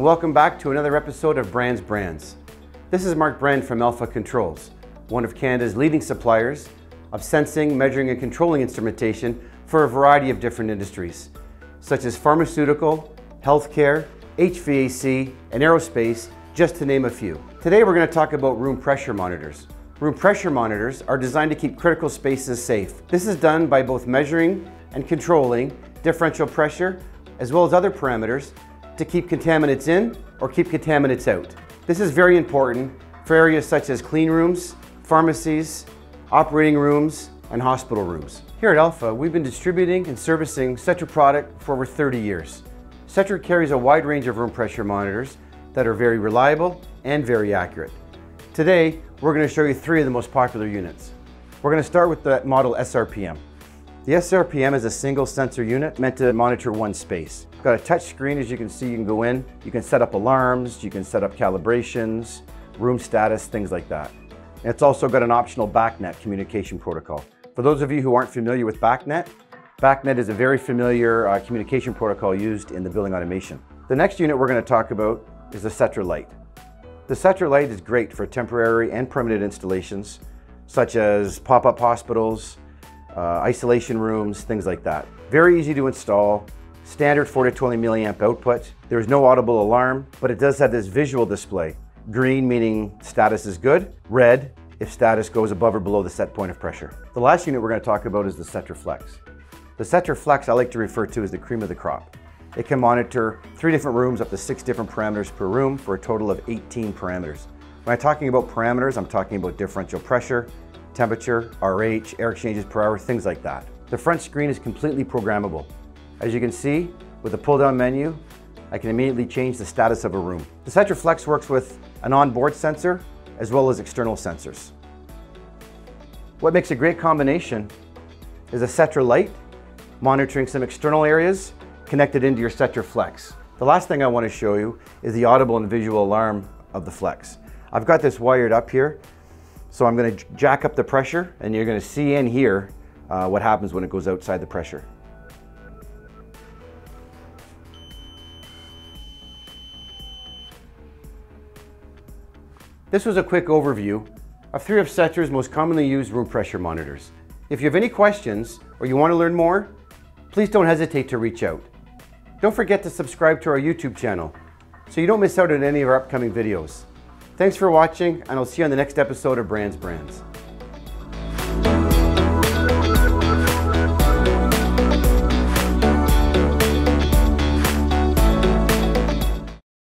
and welcome back to another episode of Brands Brands. This is Mark Brand from Alpha Controls, one of Canada's leading suppliers of sensing, measuring, and controlling instrumentation for a variety of different industries, such as pharmaceutical, healthcare, HVAC, and aerospace, just to name a few. Today we're going to talk about room pressure monitors. Room pressure monitors are designed to keep critical spaces safe. This is done by both measuring and controlling differential pressure, as well as other parameters to keep contaminants in or keep contaminants out. This is very important for areas such as clean rooms, pharmacies, operating rooms, and hospital rooms. Here at Alpha, we've been distributing and servicing Setra product for over 30 years. Setra carries a wide range of room pressure monitors that are very reliable and very accurate. Today, we're going to show you three of the most popular units. We're going to start with the model SRPM. The SRPM is a single sensor unit meant to monitor one space. It's got a touch screen, as you can see, you can go in, you can set up alarms, you can set up calibrations, room status, things like that. And it's also got an optional BACnet communication protocol. For those of you who aren't familiar with BACnet, BACnet is a very familiar uh, communication protocol used in the building automation. The next unit we're going to talk about is the Setra Lite. The Setra Lite is great for temporary and permanent installations, such as pop-up hospitals, uh, isolation rooms, things like that. Very easy to install, standard 4 to 20 milliamp output. There's no audible alarm, but it does have this visual display. Green meaning status is good, red if status goes above or below the set point of pressure. The last unit we're going to talk about is the Setra Flex. The Setra Flex I like to refer to as the cream of the crop. It can monitor three different rooms up to six different parameters per room for a total of 18 parameters. When I'm talking about parameters, I'm talking about differential pressure, temperature, RH, air exchanges per hour, things like that. The front screen is completely programmable. As you can see, with the pull-down menu, I can immediately change the status of a room. The Setra Flex works with an onboard sensor as well as external sensors. What makes a great combination is a Setra Lite monitoring some external areas connected into your Setra Flex. The last thing I want to show you is the audible and visual alarm of the Flex. I've got this wired up here so I'm going to jack up the pressure and you're going to see in here uh, what happens when it goes outside the pressure. This was a quick overview of three of Setra's most commonly used room pressure monitors. If you have any questions or you want to learn more, please don't hesitate to reach out. Don't forget to subscribe to our YouTube channel so you don't miss out on any of our upcoming videos. Thanks for watching, and I'll see you on the next episode of Brands Brands.